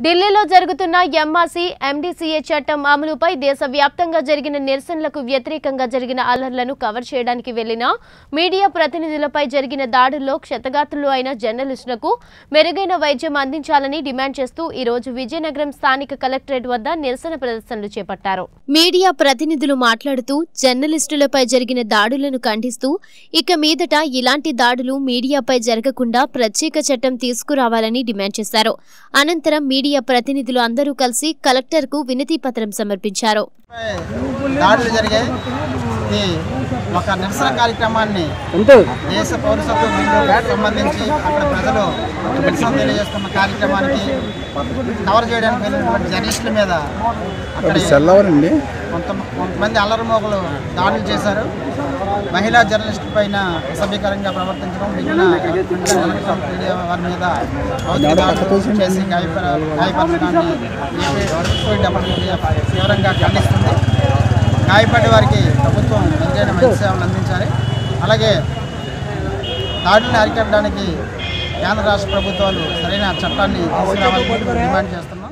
ఢిల్లీలో జరుగుతున్న ఎంఆర్సీ ఎండీసీఏ చట్టం అమలుపై దేశవ్యాప్తంగా జరిగిన నిరసనలకు వ్యతిరేకంగా జరిగిన అల్లర్లను కవర్ చేయడానికి వెళ్ళిన మీడియా ప్రతినిధులపై జరిగిన దాడుల్లో క్షతగాత్రులు అయిన జర్నలిస్టులకు మెరుగైన వైద్యం అందించాలని డిమాండ్ చేస్తూ ఈ రోజు విజయనగరం స్థానిక కలెక్టరేట్ వద్ద నిరసన ప్రదర్శనలు చేపట్టారు. మీడియా ప్రతినిధులు మాట్లాడుతూ జర్నలిస్టులపై జరిగిన దాడులను ఖండిస్తూ ఇక మీదట ఇలాంటి దాడులు మీడియాపై జరగకుండా ప్రత్యేక చట్టం తీసుకురావాలని డిమాండ్ చేశారు. అనంతరం మీడియా ప్రతినిధులు అందరూ కలిసి కలెక్టర్కు వినతి పత్రం సమర్పించారు. దాడులు జరిగాయి ఒక నిరసన కార్యక్రమాన్ని దేశ పౌరసత్వ సంబంధించి అక్కడ ప్రజలు నిరసన తెలియజేస్తున్న కార్యక్రమానికి కవర్ చేయడానికి వెళ్ళినటువంటి జర్నలిస్టుల మీద కొంత కొంతమంది అల్లరిమోకలు దాడులు చేశారు. మహిళా జర్నలిస్ట్ పైన అసభ్యకరంగా ప్రవర్తించడం మిగిలిన మీడియా వారి మీద చేసి గాయపరచడాన్ని తీవ్రంగా ఖండిస్తుంది. గాయపడ్డ వారికి ప్రభుత్వం ఎంతైనా మంచి సేవలు అందించాలి. అలాగే దాడులను అరికట్టడానికి కేంద్ర రాష్ట్ర ప్రభుత్వాలు సరైన చట్టాన్ని తీసుకురావాలని డిమాండ్ చేస్తున్నాం.